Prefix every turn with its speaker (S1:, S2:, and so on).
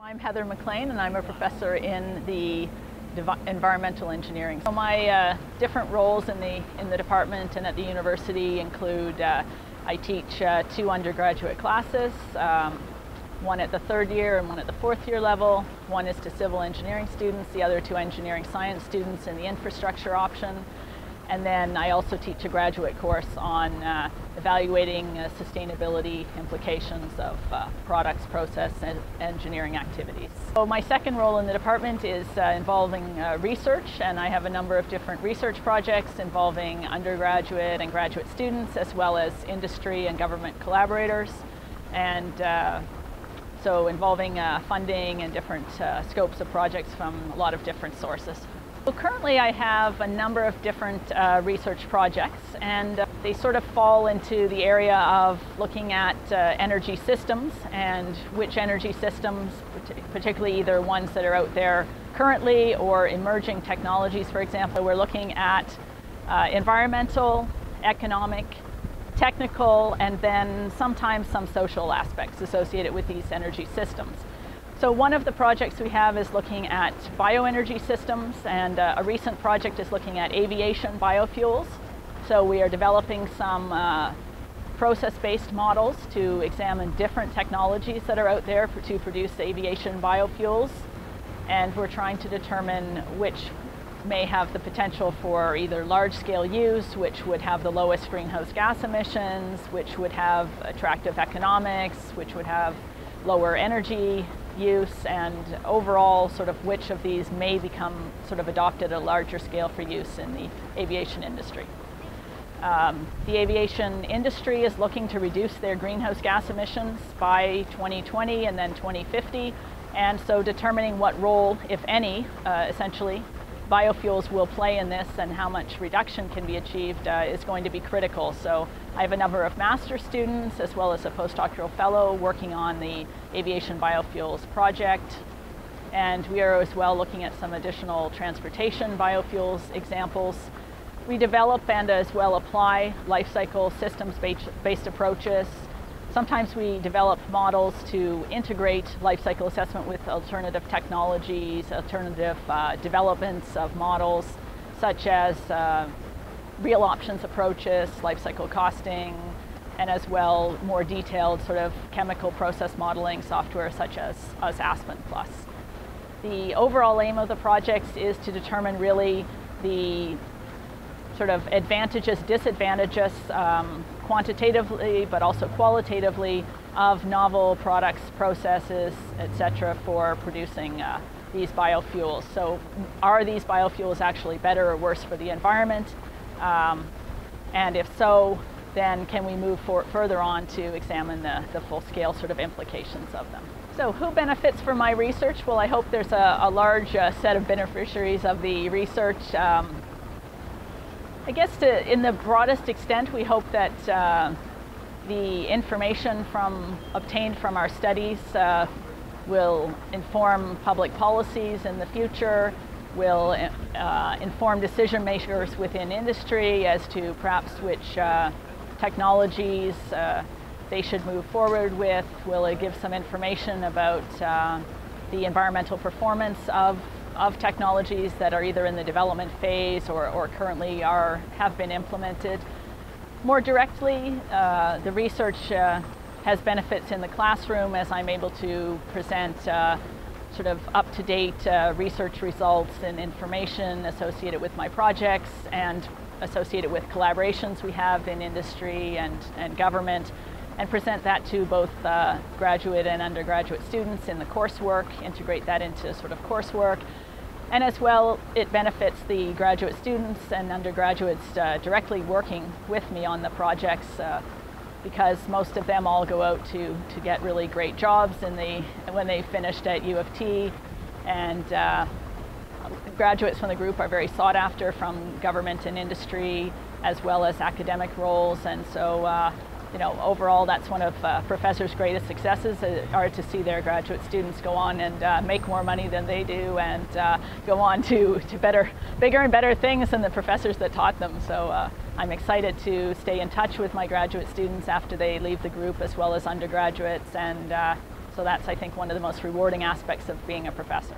S1: I'm Heather MacLean and I'm a professor in the environmental engineering. So my uh, different roles in the, in the department and at the university include uh, I teach uh, two undergraduate classes, um, one at the third year and one at the fourth year level. One is to civil engineering students, the other to engineering science students in the infrastructure option. And then I also teach a graduate course on uh, evaluating uh, sustainability implications of uh, products, process, and engineering activities. So my second role in the department is uh, involving uh, research, and I have a number of different research projects involving undergraduate and graduate students, as well as industry and government collaborators. And uh, so involving funding and different scopes of projects from a lot of different sources. Well, currently I have a number of different uh, research projects and uh, they sort of fall into the area of looking at uh, energy systems and which energy systems, particularly either ones that are out there currently or emerging technologies, for example. We're looking at uh, environmental, economic, technical, and then sometimes some social aspects associated with these energy systems. So one of the projects we have is looking at bioenergy systems and uh, a recent project is looking at aviation biofuels. So we are developing some uh, process-based models to examine different technologies that are out there for, to produce aviation biofuels. And we're trying to determine which may have the potential for either large-scale use, which would have the lowest greenhouse gas emissions, which would have attractive economics, which would have lower energy use and overall sort of which of these may become sort of adopted at a larger scale for use in the aviation industry. Um, the aviation industry is looking to reduce their greenhouse gas emissions by 2020 and then 2050 and so determining what role, if any, uh, essentially, biofuels will play in this and how much reduction can be achieved uh, is going to be critical. So I have a number of master students as well as a postdoctoral fellow working on the aviation biofuels project. And we are as well looking at some additional transportation biofuels examples. We develop and as well apply life cycle systems based approaches Sometimes we develop models to integrate life cycle assessment with alternative technologies, alternative uh, developments of models, such as uh, real options approaches, life cycle costing, and as well more detailed sort of chemical process modeling software such as, as Aspen Plus. The overall aim of the projects is to determine really the sort of advantages, disadvantages, um, quantitatively but also qualitatively of novel products, processes, etc. for producing uh, these biofuels. So are these biofuels actually better or worse for the environment? Um, and if so, then can we move for, further on to examine the, the full scale sort of implications of them? So who benefits from my research? Well, I hope there's a, a large uh, set of beneficiaries of the research. Um, I guess to, in the broadest extent, we hope that uh, the information from obtained from our studies uh, will inform public policies in the future, will uh, inform decision makers within industry as to perhaps which uh, technologies uh, they should move forward with, will it give some information about uh, the environmental performance of of technologies that are either in the development phase or, or currently are, have been implemented. More directly, uh, the research uh, has benefits in the classroom as I'm able to present uh, sort of up-to-date uh, research results and information associated with my projects and associated with collaborations we have in industry and, and government and present that to both uh, graduate and undergraduate students in the coursework, integrate that into sort of coursework, and as well, it benefits the graduate students and undergraduates uh, directly working with me on the projects uh, because most of them all go out to, to get really great jobs in the, when they finished at U of T. And uh, graduates from the group are very sought after from government and industry as well as academic roles. And so uh, you know, overall, that's one of uh, professors' greatest successes uh, are to see their graduate students go on and uh, make more money than they do and uh, go on to, to better, bigger and better things than the professors that taught them. So uh, I'm excited to stay in touch with my graduate students after they leave the group as well as undergraduates and uh, So that's, I think, one of the most rewarding aspects of being a professor.